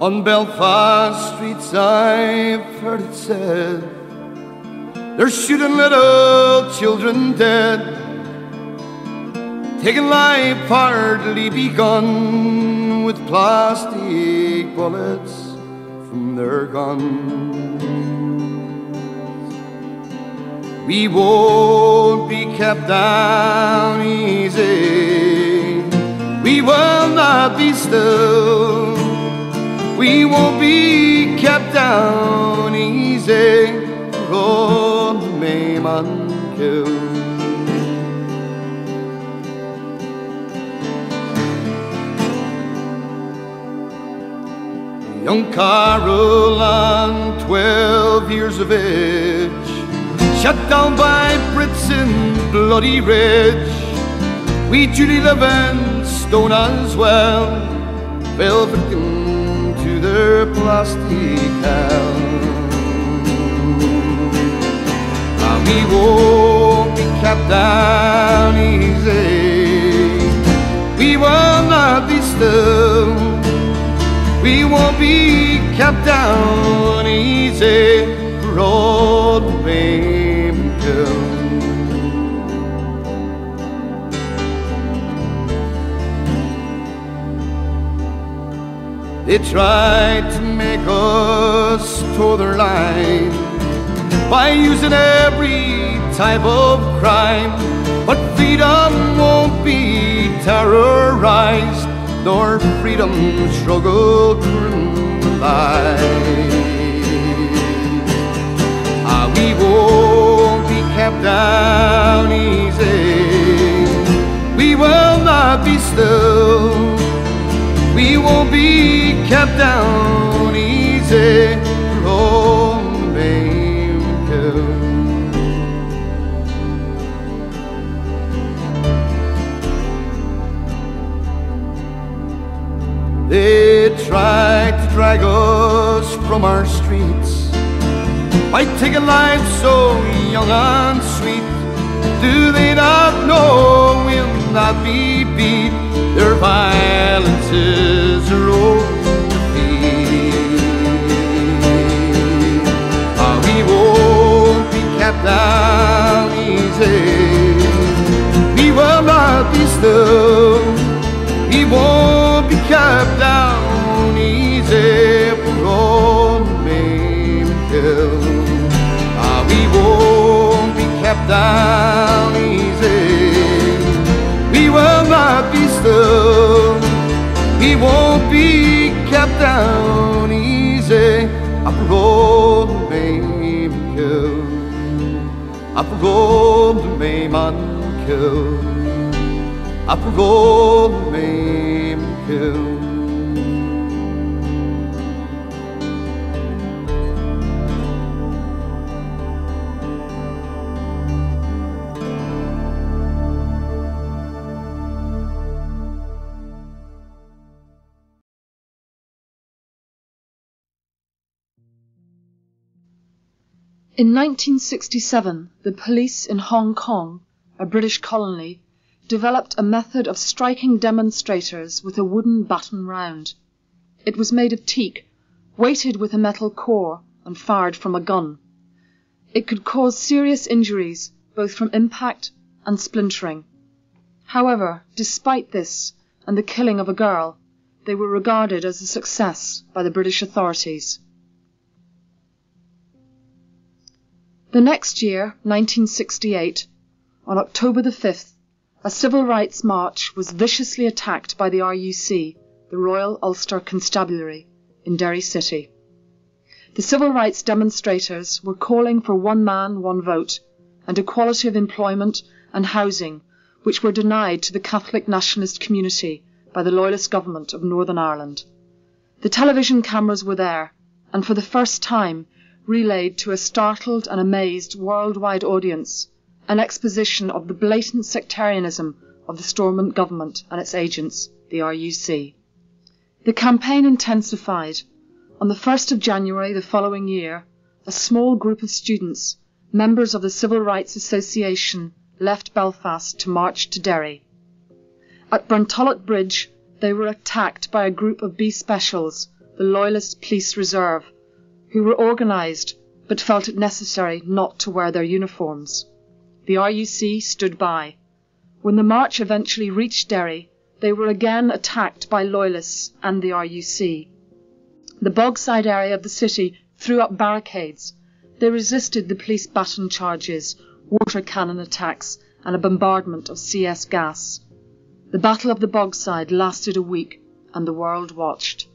On Belfast streets I've heard it said They're shooting little children dead. Taking life hardly begun With plastic bullets from their guns. We won't be kept down easy. We will not be still we won't be kept down easy. Run, maim, and kill. Young Carol Ann, twelve years of age, shut down by Brits in Bloody Ridge. We Julie Livingstone as well, fell their plastic hands. And we won't be kept down easy. We will not be still. We won't be kept down easy. Broad maim They tried to make us toe their line by using every type of crime. But freedom won't be terrorized, nor freedom struggle criminalized. Ah, we won't be kept down easy. We will not be still. We won't be kept down easy. They tried to drag us from our streets by taking life so young and sweet. Do they not know we'll not be beat? Their violence is their own defeat. Ah, we won't be kept down easy. We will not be still. We won't be kept down easy. We're on the main kill. Ah, we won't be kept down easy. Still. We won't be kept down easy. The road, the maim kill. Up the maim kill. The road, the maim kill. In 1967, the police in Hong Kong, a British colony, developed a method of striking demonstrators with a wooden baton round. It was made of teak, weighted with a metal core, and fired from a gun. It could cause serious injuries, both from impact and splintering. However, despite this and the killing of a girl, they were regarded as a success by the British authorities. The next year, 1968, on October the 5th, a civil rights march was viciously attacked by the RUC, the Royal Ulster Constabulary, in Derry City. The civil rights demonstrators were calling for one man, one vote, and equality of employment and housing, which were denied to the Catholic nationalist community by the Loyalist government of Northern Ireland. The television cameras were there, and for the first time relayed to a startled and amazed worldwide audience an exposition of the blatant sectarianism of the Stormont government and its agents, the RUC. The campaign intensified. On the 1st of January the following year, a small group of students, members of the Civil Rights Association, left Belfast to march to Derry. At Burntollet Bridge, they were attacked by a group of B Specials, the Loyalist Police Reserve, who were organised but felt it necessary not to wear their uniforms. The RUC stood by. When the march eventually reached Derry, they were again attacked by Loyalists and the RUC. The Bogside area of the city threw up barricades. They resisted the police baton charges, water cannon attacks, and a bombardment of CS gas. The Battle of the Bogside lasted a week, and the world watched.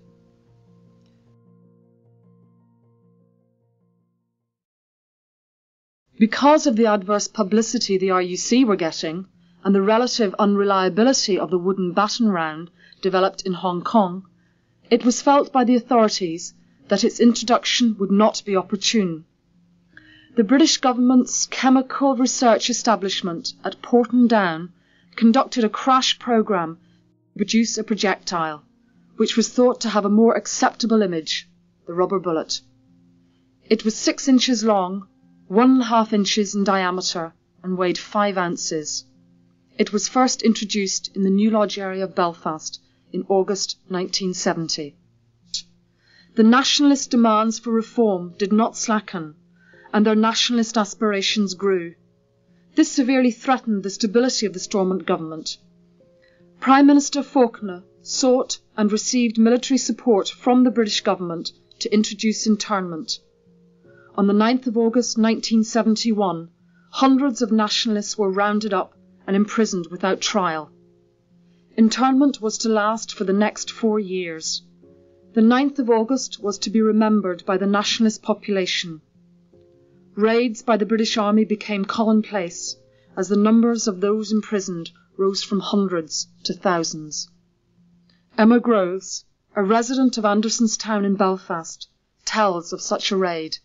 Because of the adverse publicity the RUC were getting, and the relative unreliability of the wooden baton round developed in Hong Kong, it was felt by the authorities that its introduction would not be opportune. The British government's chemical research establishment at Porton Down conducted a crash program to produce a projectile, which was thought to have a more acceptable image, the rubber bullet. It was six inches long, one and a half inches in diameter, and weighed five ounces. It was first introduced in the New Lodge area of Belfast in August 1970. The nationalist demands for reform did not slacken, and their nationalist aspirations grew. This severely threatened the stability of the Stormont government. Prime Minister Faulkner sought and received military support from the British government to introduce internment. On the 9th of August 1971, hundreds of nationalists were rounded up and imprisoned without trial. Internment was to last for the next four years. The 9th of August was to be remembered by the nationalist population. Raids by the British Army became commonplace as the numbers of those imprisoned rose from hundreds to thousands. Emma Groves, a resident of Andersonstown in Belfast, tells of such a raid.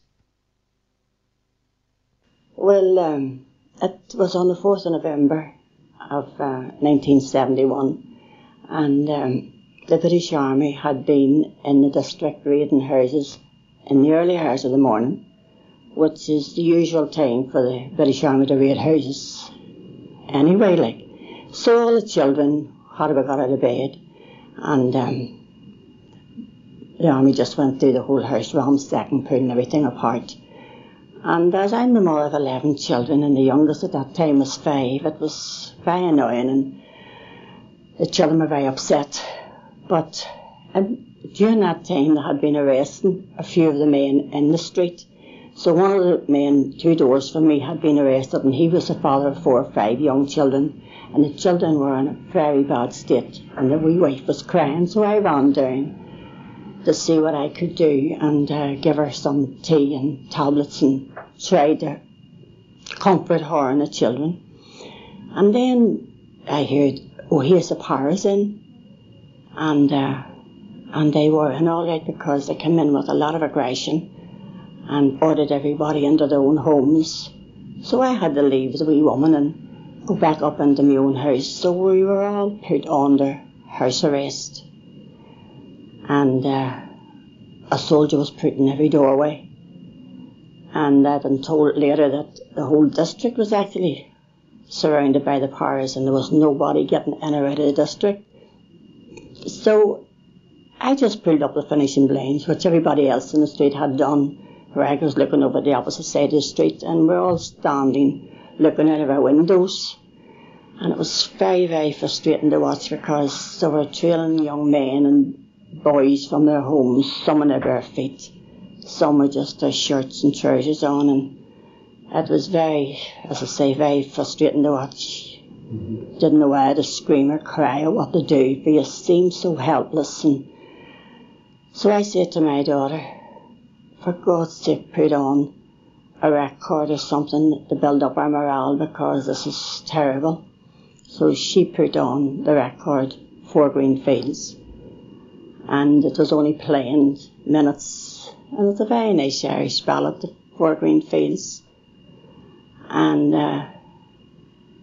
Well, um, it was on the 4th of November of uh, 1971, and um, the British Army had been in the district raiding houses in the early hours of the morning, which is the usual time for the British Army to raid houses anyway, like. So all the children had to got out of bed, and um, the army just went through the whole house, ransacking, pulling everything apart. And as I'm the mother of 11 children, and the youngest at that time was five, it was very annoying, and the children were very upset but um, during that time, they had been arresting a few of the men in the street. So one of the men, two doors from me, had been arrested, and he was the father of four or five young children. And the children were in a very bad state, and the wee wife was crying. So I ran down to see what I could do and uh, give her some tea and tablets and tried to comfort her and the children. And then I heard, oh, here's the paras in and uh, and they were right because they came in with a lot of aggression and ordered everybody into their own homes. So I had to leave the wee woman and go back up into my own house. So we were all put under house arrest, and uh, a soldier was put in every doorway. And I've been told later that the whole district was actually surrounded by the paras and there was nobody getting in or out of the district. So I just pulled up the finishing blinds, which everybody else in the street had done. Rag was looking over the opposite side of the street, and we're all standing looking out of our windows. And it was very, very frustrating to watch because they were trailing young men and boys from their homes, some in their bare feet, some were just their shirts and trousers on, and it was very, as I say, very frustrating to watch. Didn't know whether to scream or cry or what to do, for you seemed so helpless. And so I said to my daughter, for God's sake, put on a record or something to build up our morale because this is terrible. So she put on the record, Four Green Fields, and it was only playing minutes, and it's a very nice Irish ballad, Four Green Fields. And uh,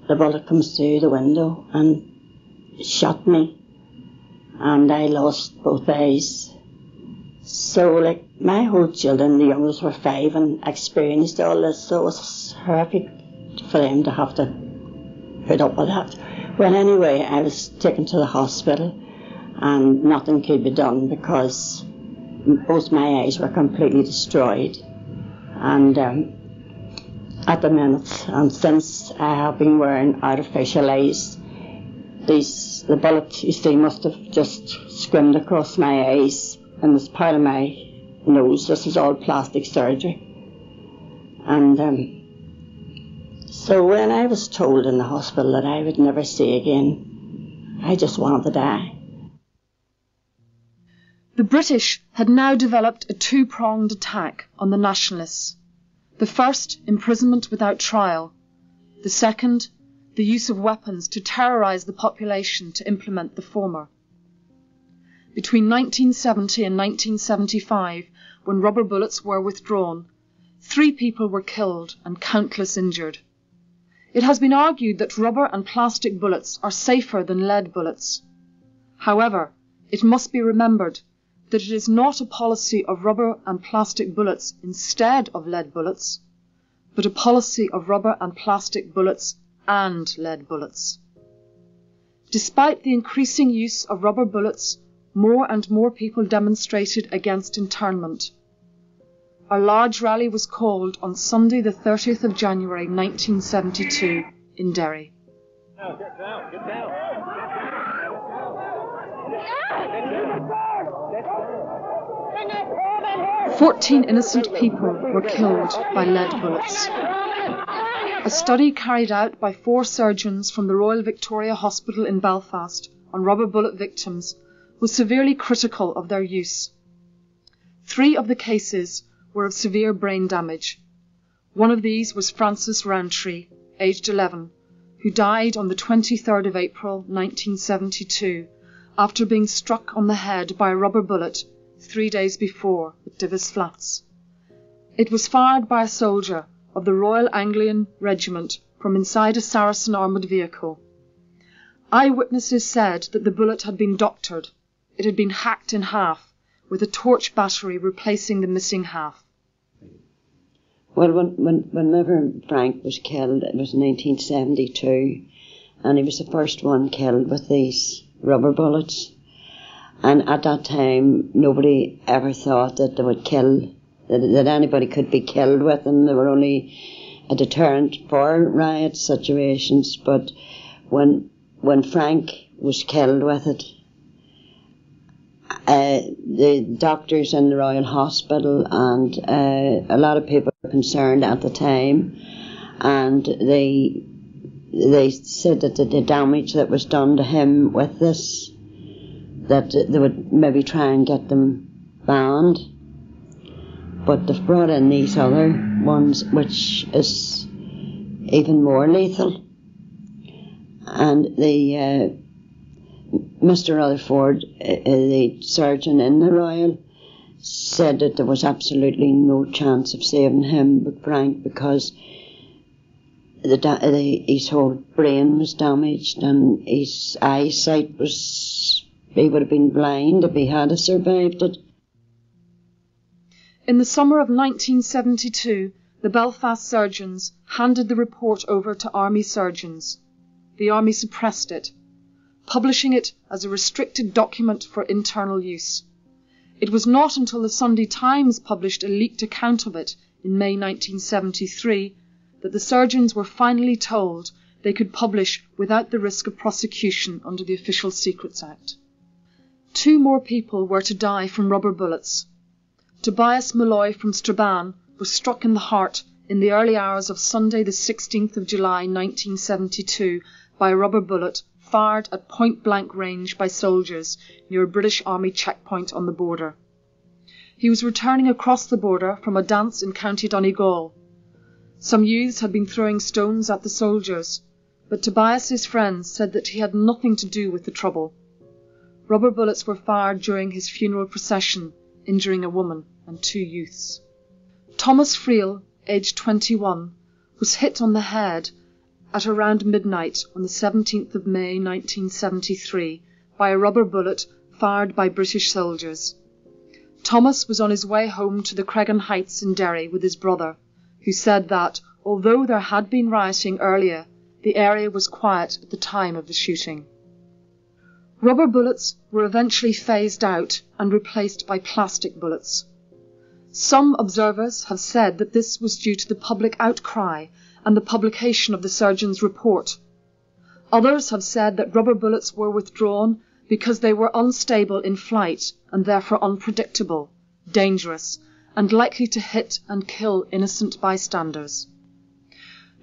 the bullet comes through the window and shot me, and I lost both eyes. So, like, my whole children, the youngest were five and experienced all this, so it was horrific for them to have to put up with that. Well, anyway, I was taken to the hospital and nothing could be done because both my eyes were completely destroyed. And um, at the minute, and since I have been wearing artificial eyes, these the bullet you see must have just skimmed across my eyes and was part of my nose. This is all plastic surgery. And um, so when I was told in the hospital that I would never see again, I just wanted to die. The British had now developed a two pronged attack on the nationalists. The first, imprisonment without trial. The second, the use of weapons to terrorise the population to implement the former. Between 1970 and 1975, when rubber bullets were withdrawn, three people were killed and countless injured. It has been argued that rubber and plastic bullets are safer than lead bullets. However, it must be remembered that it is not a policy of rubber and plastic bullets instead of lead bullets, but a policy of rubber and plastic bullets and lead bullets. Despite the increasing use of rubber bullets, more and more people demonstrated against internment. A large rally was called on Sunday, the 30th of January 1972, in Derry. Now, get down, get down. 14 innocent people were killed by lead bullets. A study carried out by four surgeons from the Royal Victoria Hospital in Belfast on rubber bullet victims was severely critical of their use. Three of the cases were of severe brain damage. One of these was Francis Rowntree, aged 11, who died on the 23rd of April 1972 after being struck on the head by a rubber bullet three days before at Divis Flats. It was fired by a soldier of the Royal Anglian Regiment from inside a Saracen armoured vehicle. Eyewitnesses said that the bullet had been doctored. It had been hacked in half, with a torch battery replacing the missing half. Well, when, when, whenever Frank was killed, it was 1972, and he was the first one killed with these rubber bullets. And at that time, nobody ever thought that they would kill, that, that anybody could be killed with them. They were only a deterrent for riot situations. But when when Frank was killed with it, uh, the doctors in the Royal Hospital and uh, a lot of people were concerned at the time, and they they said that the, damage that was done to him with this that they would maybe try and get them banned. But they've brought in these other ones, which is even more lethal. And the uh, Mr. Rutherford, uh, uh, the surgeon in the Royal, said that there was absolutely no chance of saving him, Frank, because the, the, his whole brain was damaged and his eyesight was he would have been blind if he had survived it. In the summer of 1972, the Belfast surgeons handed the report over to army surgeons. The army suppressed it, publishing it as a restricted document for internal use. It was not until the Sunday Times published a leaked account of it in May 1973 that the surgeons were finally told they could publish without the risk of prosecution under the Official Secrets Act. Two more people were to die from rubber bullets. Tobias Molloy from Strabane was struck in the heart in the early hours of Sunday, the 16th of July, 1972, by a rubber bullet fired at point blank range by soldiers near a British Army checkpoint on the border. He was returning across the border from a dance in County Donegal. Some youths had been throwing stones at the soldiers, but Tobias's friends said that he had nothing to do with the trouble. Rubber bullets were fired during his funeral procession, injuring a woman and two youths. Thomas Friel, aged 21, was hit on the head at around midnight on the 17th of May 1973 by a rubber bullet fired by British soldiers. Thomas was on his way home to the Creggan Heights in Derry with his brother, who said that, although there had been rioting earlier, the area was quiet at the time of the shooting. Rubber bullets were eventually phased out and replaced by plastic bullets. Some observers have said that this was due to the public outcry and the publication of the surgeon's report. Others have said that rubber bullets were withdrawn because they were unstable in flight and therefore unpredictable, dangerous, and likely to hit and kill innocent bystanders.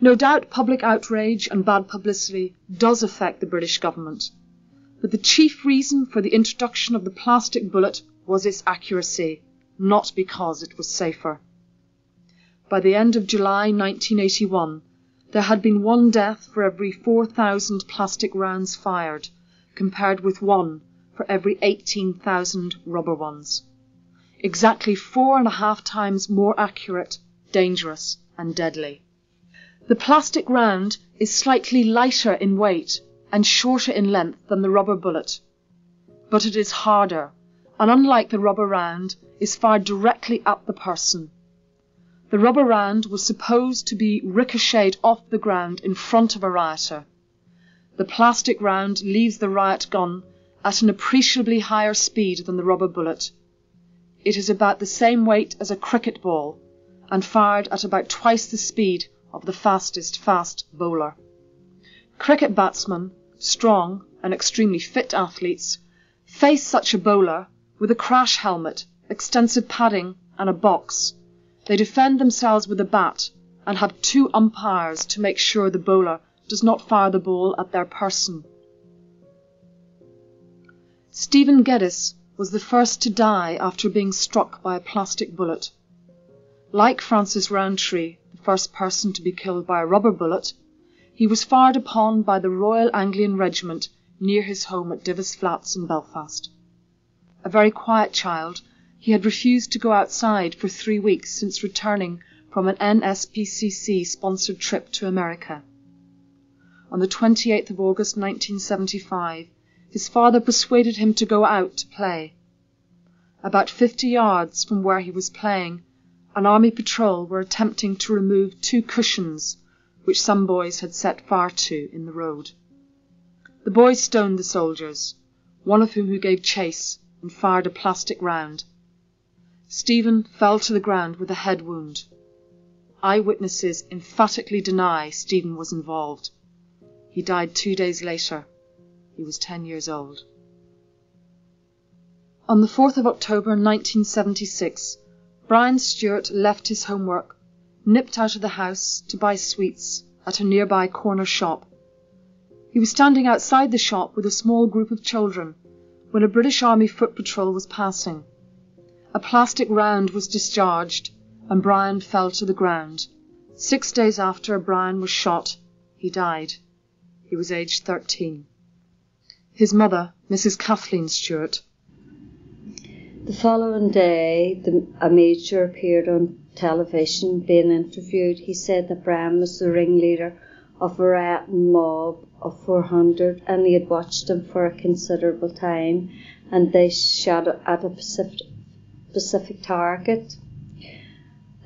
No doubt public outrage and bad publicity does affect the British government but the chief reason for the introduction of the plastic bullet was its accuracy, not because it was safer. By the end of July 1981, there had been one death for every 4,000 plastic rounds fired, compared with one for every 18,000 rubber ones. Exactly four and a half times more accurate, dangerous, and deadly. The plastic round is slightly lighter in weight and shorter in length than the rubber bullet. But it is harder, and unlike the rubber round, is fired directly at the person. The rubber round was supposed to be ricocheted off the ground in front of a rioter. The plastic round leaves the riot gun at an appreciably higher speed than the rubber bullet. It is about the same weight as a cricket ball and fired at about twice the speed of the fastest fast bowler. Cricket batsmen strong, and extremely fit athletes face such a bowler with a crash helmet, extensive padding, and a box. They defend themselves with a bat and have two umpires to make sure the bowler does not fire the ball at their person. Stephen Geddis was the first to die after being struck by a plastic bullet. Like Francis Rowntree, the first person to be killed by a rubber bullet, he was fired upon by the Royal Anglian Regiment near his home at Divis Flats in Belfast. A very quiet child, he had refused to go outside for three weeks since returning from an NSPCC sponsored trip to America. On the 28th of August 1975, his father persuaded him to go out to play. About 50 yards from where he was playing, an army patrol were attempting to remove two cushions which some boys had set fire to in the road. The boys stoned the soldiers, one of whom who gave chase and fired a plastic round. Stephen fell to the ground with a head wound. Eyewitnesses emphatically deny Stephen was involved. He died two days later. He was 10 years old. On the 4th of October 1976, Brian Stewart left his homework nipped out of the house to buy sweets at a nearby corner shop. He was standing outside the shop with a small group of children when a British Army foot patrol was passing. A plastic round was discharged and Brian fell to the ground. Six days after Brian was shot, he died. He was aged 13. His mother, Mrs. Kathleen Stewart. The following day, the, a major appeared on television being interviewed, he said that Brian was the ringleader of a rioting mob of 400 and he had watched them for a considerable time and they shot at a specific, specific target.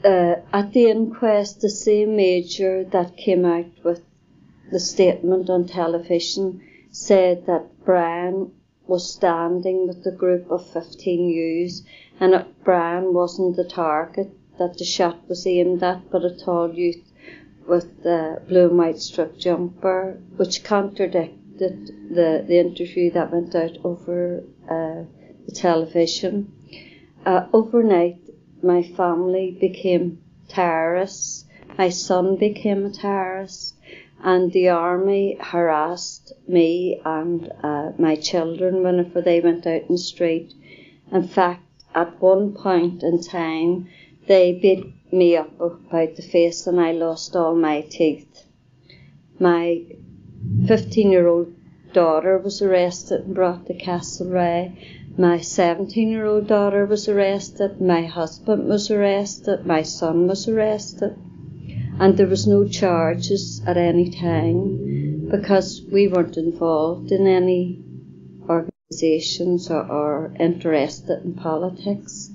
Uh, at the inquest, the same major that came out with the statement on television said that Brian was standing with a group of 15 youths and that Brian wasn't the target that the shot was aimed at, but a tall youth with the blue and white strip jumper, which contradicted the, the interview that went out over uh, the television. Uh, overnight, my family became terrorists. My son became a terrorist, and the army harassed me and uh, my children whenever they went out in the street. In fact, at one point in time, they beat me up about the face and I lost all my teeth. My 15 year old daughter was arrested and brought to Castlereagh. My 17 year old daughter was arrested. My husband was arrested. My son was arrested. And there was no charges at any time because we weren't involved in any organisations or, or interested in politics.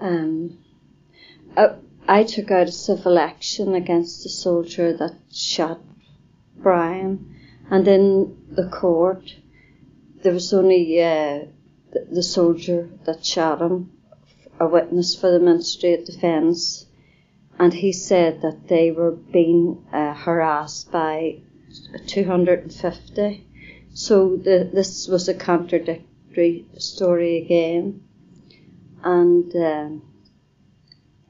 Um, I, I took out a civil action against the soldier that shot Brian, And in the court, there was only uh, the, the soldier that shot him, a witness for the Ministry of Defence, and he said that they were being uh, harassed by 250. So the, this was a contradictory story again. And um,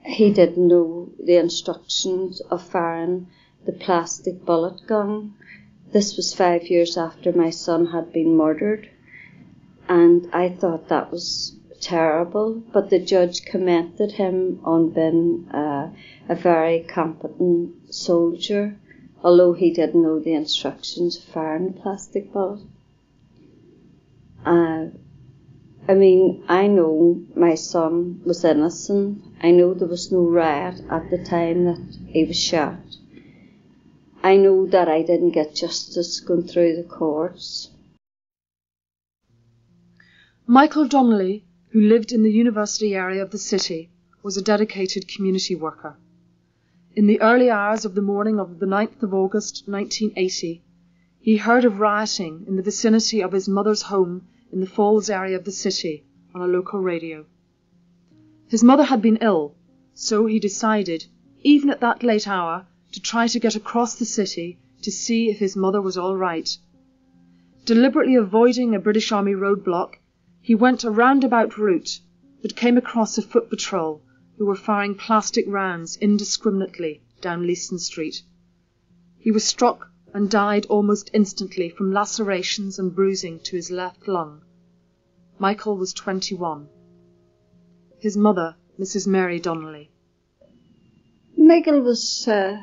he didn't know the instructions of firing the plastic bullet gun. This was five years after my son had been murdered. And I thought that was terrible, but the judge commended him on being uh, a very competent soldier, although he didn't know the instructions of firing a plastic bullet. Uh, I mean, I know my son was innocent. I know there was no riot at the time that he was shot. I know that I didn't get justice going through the courts. Michael Donnelly, who lived in the university area of the city, was a dedicated community worker. In the early hours of the morning of the 9th of August 1980, he heard of rioting in the vicinity of his mother's home in the Falls area of the city on a local radio. His mother had been ill, so he decided, even at that late hour, to try to get across the city to see if his mother was all right. Deliberately avoiding a British Army roadblock, he went a roundabout route, but came across a foot patrol who were firing plastic rounds indiscriminately down Leeson Street. He was struck and died almost instantly from lacerations and bruising to his left lung. Michael was 21. His mother, Mrs. Mary Donnelly. Michael was, uh,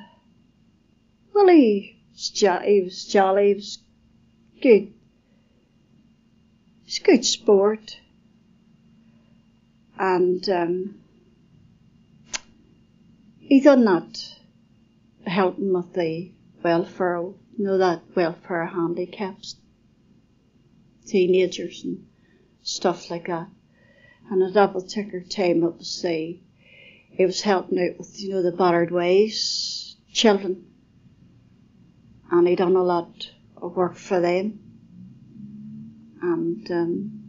well, he was, jo- he was jolly, he was good. He was good sport. And um, he done that helping with the welfare, you know, that welfare handicaps, teenagers and stuff like that. And at that particular time, was the, it was helping out with, you know, the battered ways, children. And he done a lot of work for them. And, um,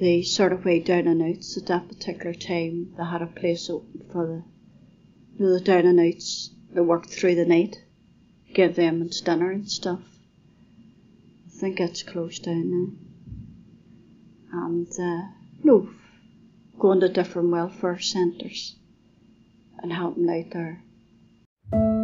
they sort of way down and outs at that particular time. They had a place open for the, you know, the down and outs they worked through the night, give them dinner and stuff. I think it's closed down now. And, uh, no, going to different welfare centres and helping out there.